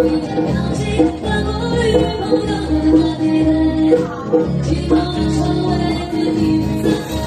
你的表情大过于朋友的那一寂寞的称谓的责备